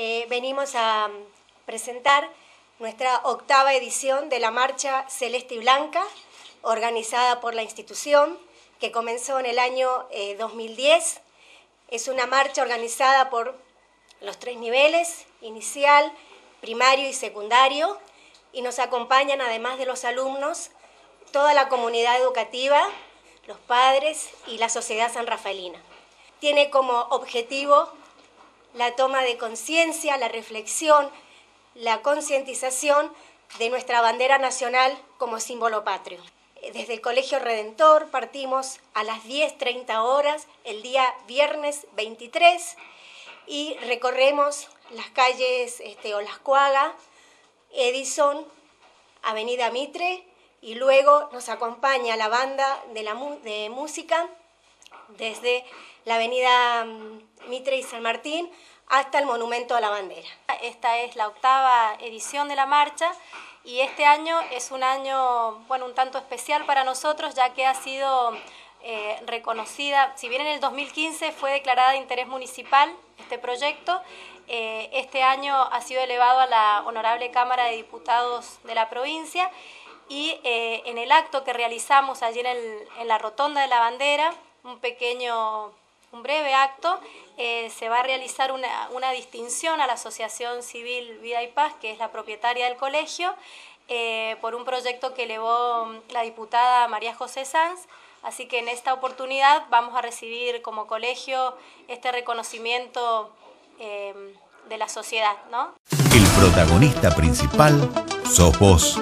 eh, venimos a presentar nuestra octava edición de la Marcha Celeste y Blanca, organizada por la institución, que comenzó en el año 2010. Eh, es una marcha organizada por los tres niveles, inicial, primario y secundario, y nos acompañan, además de los alumnos, toda la comunidad educativa, los padres y la sociedad sanrafaelina. Tiene como objetivo la toma de conciencia, la reflexión, la concientización de nuestra bandera nacional como símbolo patrio. Desde el Colegio Redentor partimos a las 10.30 horas el día viernes 23 y recorremos las calles este, Olascuaga, Edison, Avenida Mitre y luego nos acompaña la banda de, la, de música desde la Avenida mm, Mitre y San Martín hasta el Monumento a la Bandera. Esta es la octava edición de la marcha y este año es un año, bueno, un tanto especial para nosotros ya que ha sido eh, reconocida, si bien en el 2015 fue declarada de interés municipal este proyecto, eh, este año ha sido elevado a la Honorable Cámara de Diputados de la provincia y eh, en el acto que realizamos allí en la Rotonda de la Bandera, un pequeño un breve acto, eh, se va a realizar una, distinción a la Asociación Civil Vida y Paz, que es la propietaria del colegio, eh, por un proyecto que elevó la diputada María José Sanz. Así que en esta oportunidad vamos a recibir como colegio este reconocimiento eh, de la sociedad. El protagonista principal sos vos.